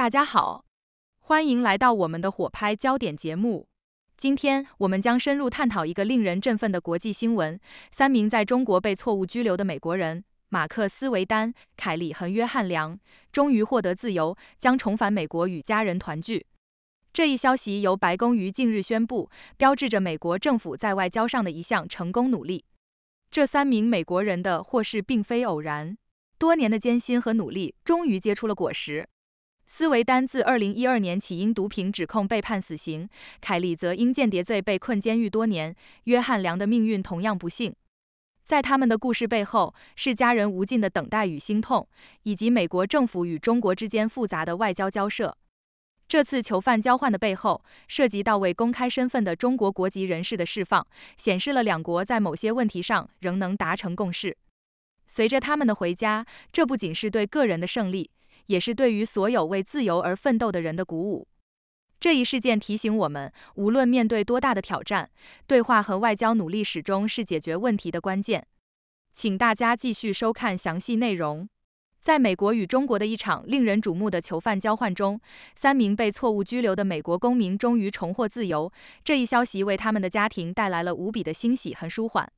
大家好，欢迎来到我们的火拍焦点节目。今天我们将深入探讨一个令人振奋的国际新闻：三名在中国被错误拘留的美国人马克思·维丹、凯利和约翰·梁终于获得自由，将重返美国与家人团聚。这一消息由白宫于近日宣布，标志着美国政府在外交上的一项成功努力。这三名美国人的获释并非偶然，多年的艰辛和努力终于结出了果实。斯维丹自2012年起因毒品指控被判死刑，凯利则因间谍罪被困监狱多年。约翰·梁的命运同样不幸，在他们的故事背后，是家人无尽的等待与心痛，以及美国政府与中国之间复杂的外交交涉。这次囚犯交换的背后，涉及到未公开身份的中国国籍人士的释放，显示了两国在某些问题上仍能达成共识。随着他们的回家，这不仅是对个人的胜利。也是对于所有为自由而奋斗的人的鼓舞。这一事件提醒我们，无论面对多大的挑战，对话和外交努力始终是解决问题的关键。请大家继续收看详细内容。在美国与中国的一场令人瞩目的囚犯交换中，三名被错误拘留的美国公民终于重获自由。这一消息为他们的家庭带来了无比的欣喜和舒缓。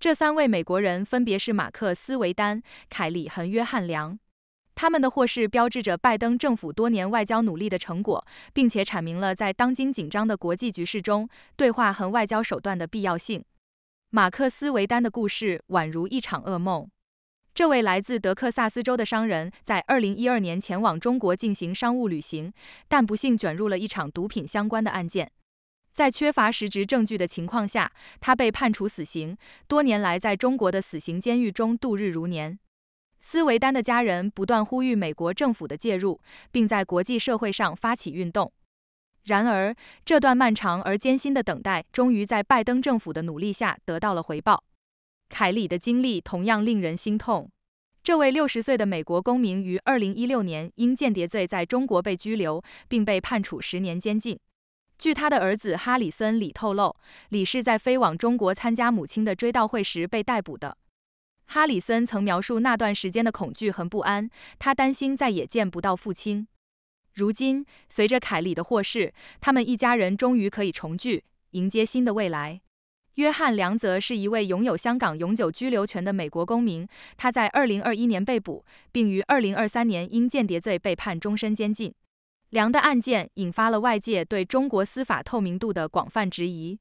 这三位美国人分别是马克斯·维丹、凯利和约翰·梁。他们的获释标志着拜登政府多年外交努力的成果，并且阐明了在当今紧张的国际局势中，对话和外交手段的必要性。马克思·维丹的故事宛如一场噩梦。这位来自德克萨斯州的商人，在2012年前往中国进行商务旅行，但不幸卷入了一场毒品相关的案件。在缺乏实质证据的情况下，他被判处死刑，多年来在中国的死刑监狱中度日如年。斯维丹的家人不断呼吁美国政府的介入，并在国际社会上发起运动。然而，这段漫长而艰辛的等待终于在拜登政府的努力下得到了回报。凯里的经历同样令人心痛。这位六十岁的美国公民于二零一六年因间谍罪在中国被拘留，并被判处十年监禁。据他的儿子哈里森·李透露，李是在飞往中国参加母亲的追悼会时被逮捕的。哈里森曾描述那段时间的恐惧和不安，他担心再也见不到父亲。如今，随着凯里的获释，他们一家人终于可以重聚，迎接新的未来。约翰·梁则是一位拥有香港永久居留权的美国公民，他在2021年被捕，并于2023年因间谍罪被判终身监禁。梁的案件引发了外界对中国司法透明度的广泛质疑。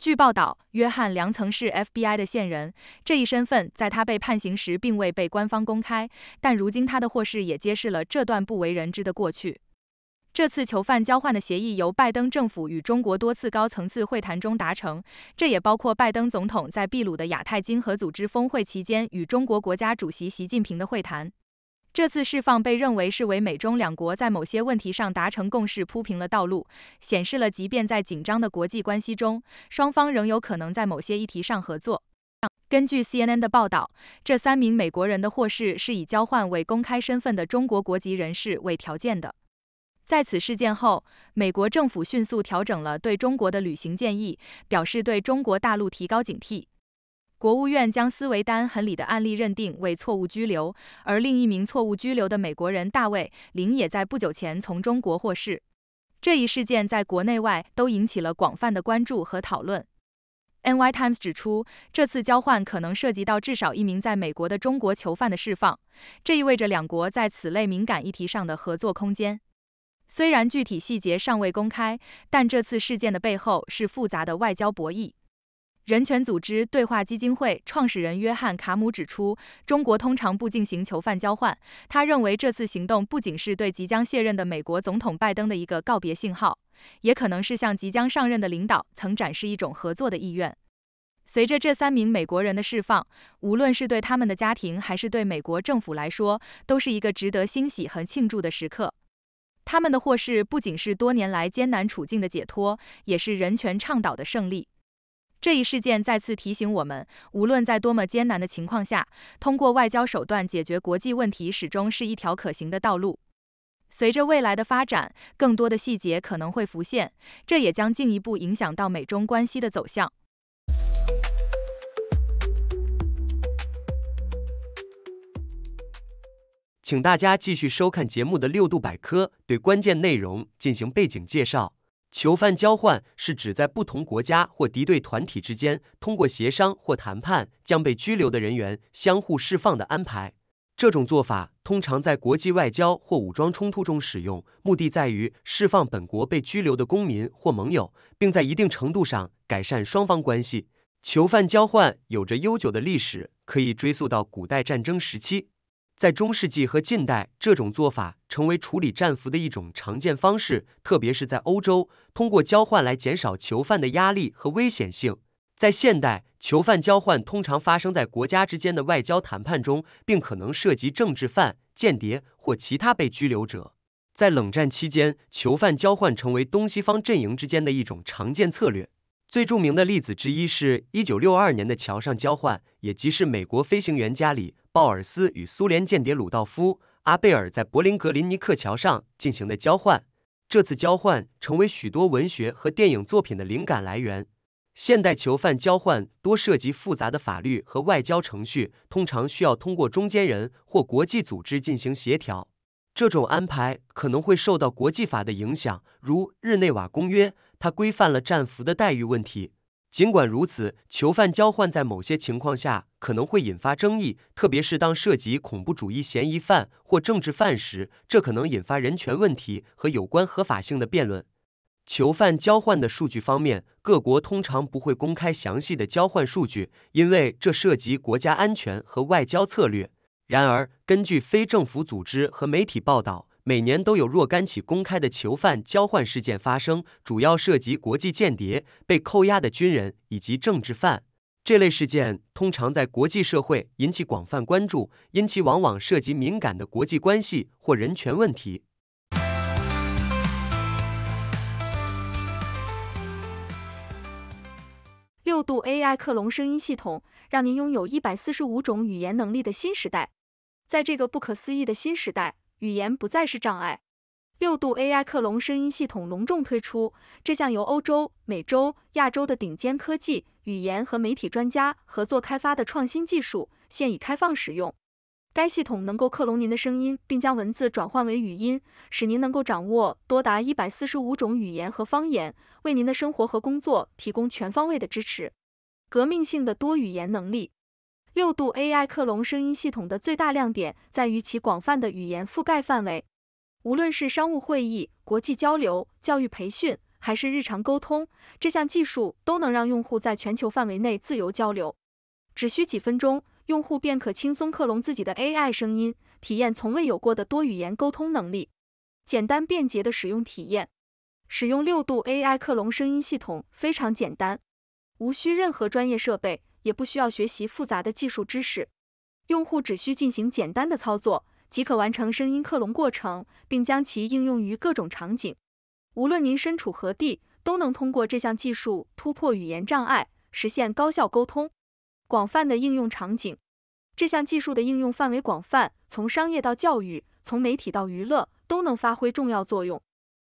据报道，约翰·梁曾是 FBI 的线人，这一身份在他被判刑时并未被官方公开，但如今他的获释也揭示了这段不为人知的过去。这次囚犯交换的协议由拜登政府与中国多次高层次会谈中达成，这也包括拜登总统在秘鲁的亚太经合组织峰会期间与中国国家主席习近平的会谈。这次释放被认为是为美中两国在某些问题上达成共识铺平了道路，显示了即便在紧张的国际关系中，双方仍有可能在某些议题上合作。根据 CNN 的报道，这三名美国人的获释是以交换未公开身份的中国国籍人士为条件的。在此事件后，美国政府迅速调整了对中国的旅行建议，表示对中国大陆提高警惕。国务院将斯维丹亨里的案例认定为错误拘留，而另一名错误拘留的美国人大卫林也在不久前从中国获释。这一事件在国内外都引起了广泛的关注和讨论。NY Times 指出，这次交换可能涉及到至少一名在美国的中国囚犯的释放，这意味着两国在此类敏感议题上的合作空间。虽然具体细节尚未公开，但这次事件的背后是复杂的外交博弈。人权组织对话基金会创始人约翰·卡姆指出，中国通常不进行囚犯交换。他认为这次行动不仅是对即将卸任的美国总统拜登的一个告别信号，也可能是向即将上任的领导曾展示一种合作的意愿。随着这三名美国人的释放，无论是对他们的家庭还是对美国政府来说，都是一个值得欣喜和庆祝的时刻。他们的获释不仅是多年来艰难处境的解脱，也是人权倡导的胜利。这一事件再次提醒我们，无论在多么艰难的情况下，通过外交手段解决国际问题始终是一条可行的道路。随着未来的发展，更多的细节可能会浮现，这也将进一步影响到美中关系的走向。请大家继续收看节目的六度百科，对关键内容进行背景介绍。囚犯交换是指在不同国家或敌对团体之间，通过协商或谈判，将被拘留的人员相互释放的安排。这种做法通常在国际外交或武装冲突中使用，目的在于释放本国被拘留的公民或盟友，并在一定程度上改善双方关系。囚犯交换有着悠久的历史，可以追溯到古代战争时期。在中世纪和近代，这种做法成为处理战俘的一种常见方式，特别是在欧洲，通过交换来减少囚犯的压力和危险性。在现代，囚犯交换通常发生在国家之间的外交谈判中，并可能涉及政治犯、间谍或其他被拘留者。在冷战期间，囚犯交换成为东西方阵营之间的一种常见策略。最著名的例子之一是1962年的桥上交换，也即是美国飞行员加里·鲍尔斯与苏联间谍鲁道夫·阿贝尔在柏林格林尼克桥上进行的交换。这次交换成为许多文学和电影作品的灵感来源。现代囚犯交换多涉及复杂的法律和外交程序，通常需要通过中间人或国际组织进行协调。这种安排可能会受到国际法的影响，如日内瓦公约，它规范了战俘的待遇问题。尽管如此，囚犯交换在某些情况下可能会引发争议，特别是当涉及恐怖主义嫌疑犯或政治犯时，这可能引发人权问题和有关合法性的辩论。囚犯交换的数据方面，各国通常不会公开详细的交换数据，因为这涉及国家安全和外交策略。然而，根据非政府组织和媒体报道，每年都有若干起公开的囚犯交换事件发生，主要涉及国际间谍、被扣押的军人以及政治犯。这类事件通常在国际社会引起广泛关注，因其往往涉及敏感的国际关系或人权问题。六度 AI 克隆声音系统，让您拥有一百四十五种语言能力的新时代。在这个不可思议的新时代，语言不再是障碍。六度 AI 克隆声音系统隆重推出，这项由欧洲、美洲、亚洲的顶尖科技、语言和媒体专家合作开发的创新技术，现已开放使用。该系统能够克隆您的声音，并将文字转换为语音，使您能够掌握多达一百四十五种语言和方言，为您的生活和工作提供全方位的支持。革命性的多语言能力。六度 AI 克隆声音系统的最大亮点在于其广泛的语言覆盖范围，无论是商务会议、国际交流、教育培训，还是日常沟通，这项技术都能让用户在全球范围内自由交流。只需几分钟，用户便可轻松克隆自己的 AI 声音，体验从未有过的多语言沟通能力。简单便捷的使用体验，使用六度 AI 克隆声音系统非常简单，无需任何专业设备。也不需要学习复杂的技术知识，用户只需进行简单的操作，即可完成声音克隆过程，并将其应用于各种场景。无论您身处何地，都能通过这项技术突破语言障碍，实现高效沟通。广泛的应用场景，这项技术的应用范围广泛，从商业到教育，从媒体到娱乐，都能发挥重要作用。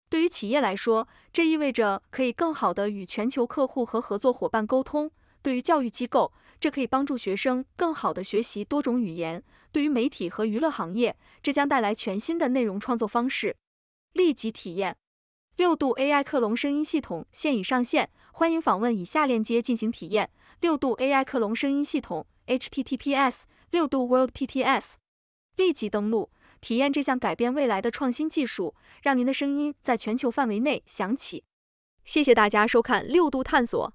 对于企业来说，这意味着可以更好的与全球客户和合作伙伴沟通。对于教育机构，这可以帮助学生更好的学习多种语言；对于媒体和娱乐行业，这将带来全新的内容创作方式。立即体验六度 AI 克隆声音系统现已上线，欢迎访问以下链接进行体验。六度 AI 克隆声音系统：https 六度 worldtts。立即登录，体验这项改变未来的创新技术，让您的声音在全球范围内响起。谢谢大家收看六度探索。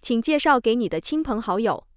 请介绍给你的亲朋好友。